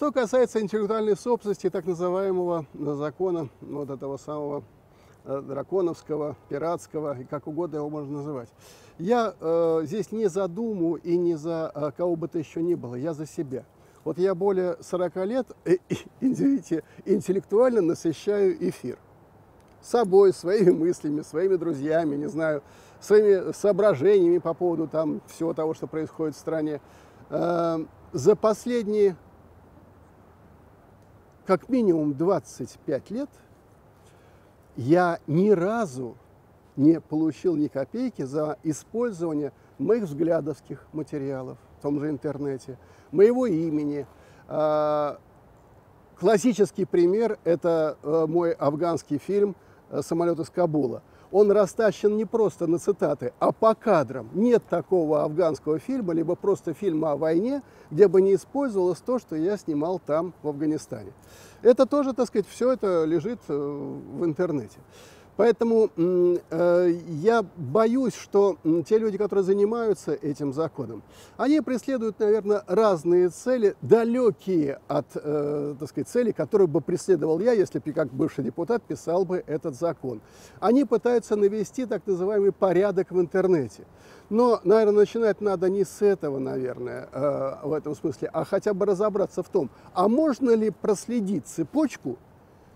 Что касается интеллектуальной собственности, так называемого закона вот этого самого э, драконовского, пиратского, и как угодно его можно называть. Я э, здесь не за Думу и не за э, кого бы то еще ни было, я за себя. Вот я более 40 лет, э, извините, интеллектуально насыщаю эфир. Собой, своими мыслями, своими друзьями, не знаю, своими соображениями по поводу там всего того, что происходит в стране. Э, за последние как минимум 25 лет я ни разу не получил ни копейки за использование моих взглядовских материалов в том же интернете, моего имени. А, классический пример – это э, мой афганский фильм э, «Самолет из Кабула» он растащен не просто на цитаты, а по кадрам. Нет такого афганского фильма, либо просто фильма о войне, где бы не использовалось то, что я снимал там, в Афганистане. Это тоже, так сказать, все это лежит э, в интернете. Поэтому э, я боюсь, что те люди, которые занимаются этим законом, они преследуют, наверное, разные цели, далекие от э, так сказать, цели, которые бы преследовал я, если бы как бывший депутат писал бы этот закон. Они пытаются навести так называемый порядок в интернете. Но, наверное, начинать надо не с этого, наверное, э, в этом смысле, а хотя бы разобраться в том, а можно ли проследить цепочку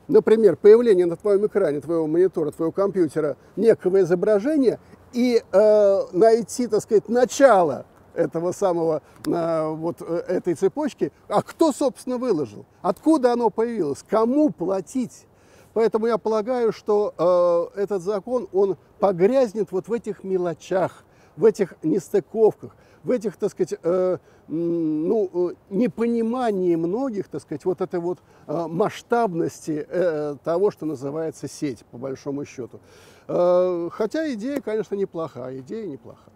например, появление на твоем экране, твоего монитора, твоего компьютера некого изображения и э, найти, так сказать, начало этого самого, э, вот э, этой цепочки, а кто, собственно, выложил, откуда оно появилось, кому платить. Поэтому я полагаю, что э, этот закон, он погрязнет вот в этих мелочах, в этих нестыковках, в этих, так сказать, э, ну, э, непонимании многих, так сказать, вот этой вот э, масштабности э, того, что называется сеть, по большому счету. Э, хотя идея, конечно, неплохая, идея неплохая.